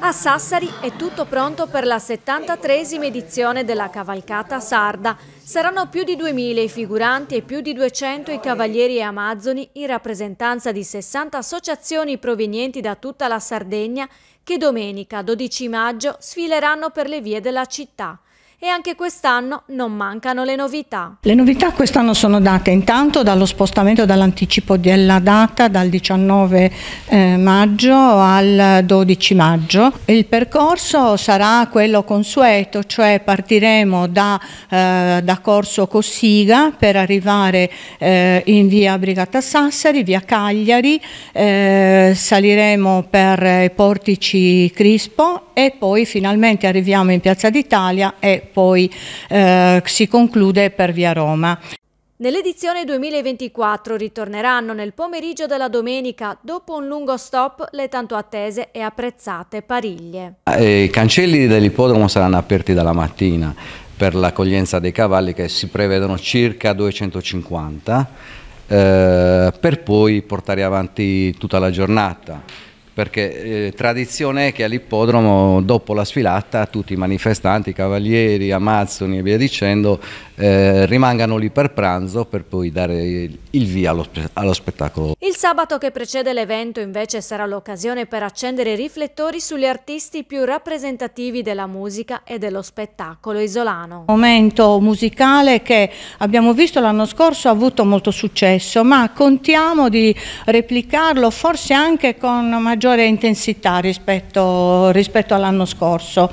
A Sassari è tutto pronto per la 73esima edizione della cavalcata sarda. Saranno più di 2.000 i figuranti e più di 200 i cavalieri e amazzoni in rappresentanza di 60 associazioni provenienti da tutta la Sardegna che domenica 12 maggio sfileranno per le vie della città e anche quest'anno non mancano le novità. Le novità quest'anno sono date intanto dallo spostamento dall'anticipo della data dal 19 eh, maggio al 12 maggio. Il percorso sarà quello consueto, cioè partiremo da, eh, da Corso Cossiga per arrivare eh, in via Brigata Sassari, via Cagliari, saliremo per i portici Crispo e poi finalmente arriviamo in Piazza d'Italia e poi eh, si conclude per via Roma. Nell'edizione 2024 ritorneranno nel pomeriggio della domenica, dopo un lungo stop, le tanto attese e apprezzate pariglie. I cancelli dell'ippodromo saranno aperti dalla mattina per l'accoglienza dei cavalli che si prevedono circa 250 eh, per poi portare avanti tutta la giornata perché eh, tradizione è che all'ippodromo dopo la sfilata tutti i manifestanti, i cavalieri, amazzoni e via dicendo eh, rimangano lì per pranzo per poi dare il via allo, allo spettacolo. Il sabato che precede l'evento invece sarà l'occasione per accendere i riflettori sugli artisti più rappresentativi della musica e dello spettacolo isolano. Momento musicale che abbiamo visto l'anno scorso ha avuto molto successo ma contiamo di replicarlo forse anche con maggiore intensità rispetto, rispetto all'anno scorso.